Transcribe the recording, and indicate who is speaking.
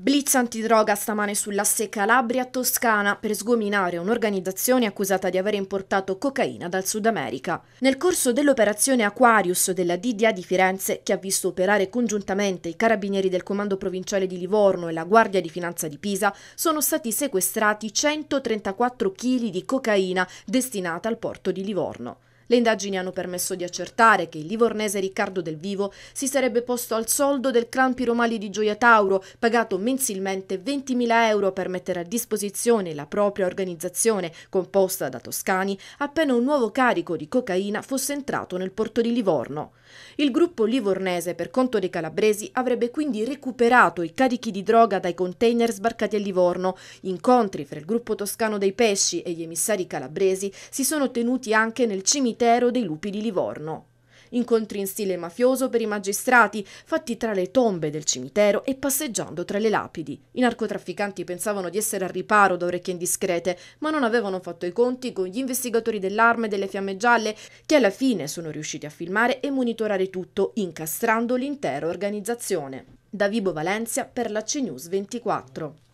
Speaker 1: Blitz antidroga stamane sull'asse Calabria-Toscana per sgominare un'organizzazione accusata di aver importato cocaina dal Sud America. Nel corso dell'operazione Aquarius della DDA di Firenze, che ha visto operare congiuntamente i carabinieri del Comando Provinciale di Livorno e la Guardia di Finanza di Pisa, sono stati sequestrati 134 kg di cocaina destinata al porto di Livorno. Le indagini hanno permesso di accertare che il livornese Riccardo Del Vivo si sarebbe posto al soldo del clan Piromali di Gioia Tauro, pagato mensilmente 20.000 euro per mettere a disposizione la propria organizzazione, composta da toscani, appena un nuovo carico di cocaina fosse entrato nel porto di Livorno. Il gruppo livornese, per conto dei calabresi, avrebbe quindi recuperato i carichi di droga dai container sbarcati a Livorno. Incontri fra il gruppo toscano dei pesci e gli emissari calabresi si sono tenuti anche nel cimitero cimitero dei lupi di Livorno. Incontri in stile mafioso per i magistrati, fatti tra le tombe del cimitero e passeggiando tra le lapidi. I narcotrafficanti pensavano di essere al riparo da orecchie indiscrete, ma non avevano fatto i conti con gli investigatori dell'arma e delle fiamme gialle, che alla fine sono riusciti a filmare e monitorare tutto, incastrando l'intera organizzazione. Da Vibo Valencia per la CNews 24.